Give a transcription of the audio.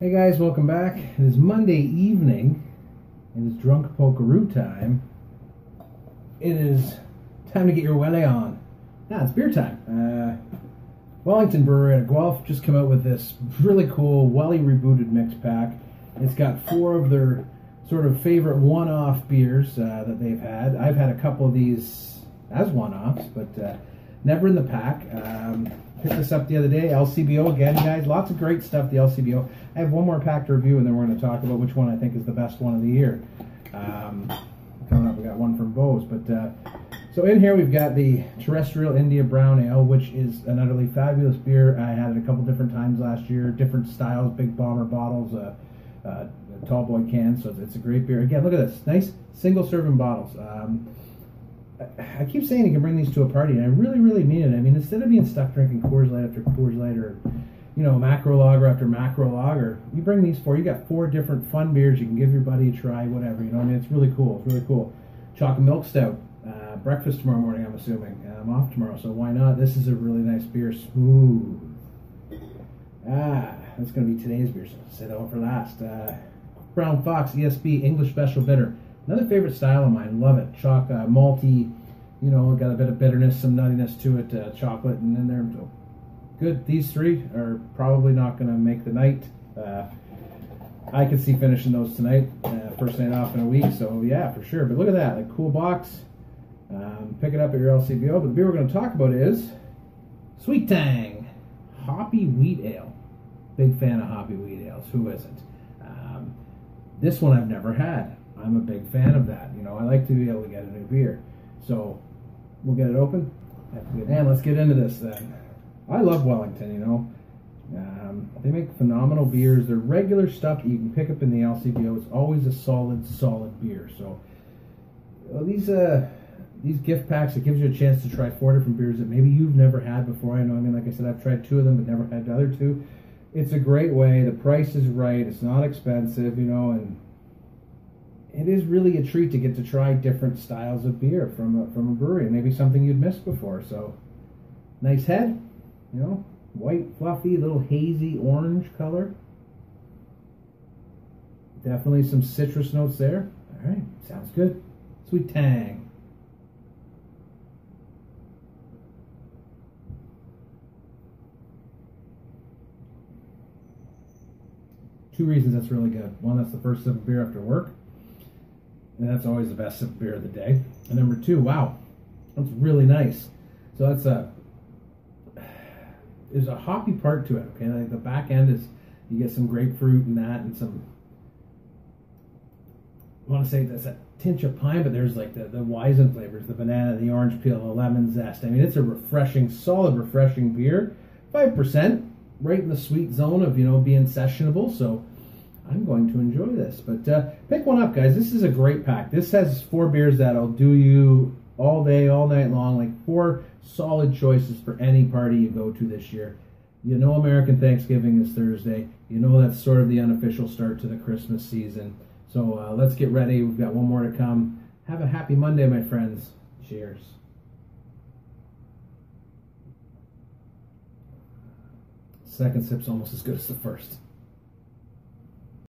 Hey guys, welcome back. It is Monday evening. It is drunk Polkaroo time. It is time to get your welly on. Now it's beer time. Uh, Wellington Brewery at Guelph just came out with this really cool Welly rebooted mix pack. It's got four of their sort of favorite one-off beers uh, that they've had. I've had a couple of these as one-offs, but uh, never in the pack. Um, picked this up the other day. LCBO again, guys. Lots of great stuff. The LCBO. I have one more pack to review, and then we're going to talk about which one I think is the best one of the year. Um, coming up, we got one from Beau's, but. Uh, so in here we've got the Terrestrial India Brown Ale, which is an utterly fabulous beer. I had it a couple different times last year, different styles, big bomber bottles, uh, uh, tall boy cans. So it's a great beer. Again, look at this, nice single serving bottles. Um, I keep saying you can bring these to a party, and I really, really mean it. I mean, instead of being stuck drinking Coors Light after Coors Light or, you know, macro lager after macro lager, you bring these four. You got four different fun beers you can give your buddy a try, whatever. You know, I mean, it's really cool. It's really cool. Chocolate milk stout. Uh, breakfast tomorrow morning, I'm assuming. I'm off tomorrow, so why not? This is a really nice beer. Smooth. Ah, that's going to be today's beer, so one for last. Uh, Brown Fox ESB English Special Bitter. Another favorite style of mine. Love it. Choc, uh, malty, you know, got a bit of bitterness, some nuttiness to it, uh, chocolate, and then they're good. These three are probably not going to make the night. Uh, I could see finishing those tonight, uh, first night off in a week. So yeah, for sure. But look at that, like cool box. Um, pick it up at your LCBO. But the beer we're going to talk about is Sweet Tang Hoppy Wheat Ale. Big fan of hoppy wheat ales. Who isn't? Um, this one I've never had. I'm a big fan of that. You know, I like to be able to get a new beer. So we'll get it open. And let's get into this then. I love Wellington, you know. Um, they make phenomenal beers. They're regular stuff you can pick up in the LCBO. It's always a solid, solid beer. So well, these uh, these gift packs, it gives you a chance to try four different beers that maybe you've never had before. I know, I mean, like I said, I've tried two of them, but never had the other two. It's a great way. The price is right. It's not expensive, you know, and it is really a treat to get to try different styles of beer from a, from a brewery, maybe something you'd missed before. So, nice head, you know, white, fluffy, little hazy orange color. Definitely some citrus notes there. All right, sounds good. Sweet tang. Two reasons that's really good. One, that's the first sip of beer after work and that's always the best of beer of the day. And number two, wow, that's really nice. So that's a there's a hoppy part to it. Okay, like the back end is you get some grapefruit and that, and some. I want to say that's a tinge of pine, but there's like the the Weizen flavors, the banana, the orange peel, the lemon zest. I mean, it's a refreshing, solid, refreshing beer. Five percent, right in the sweet zone of you know being sessionable. So I'm going to enjoy this. But uh, pick one up, guys. This is a great pack. This has four beers that'll do you all day, all night long. Like four solid choices for any party you go to this year. You know American Thanksgiving is Thursday. You know that's sort of the unofficial start to the Christmas season. So uh, let's get ready. We've got one more to come. Have a happy Monday, my friends. Cheers. Second sip's almost as good as the first.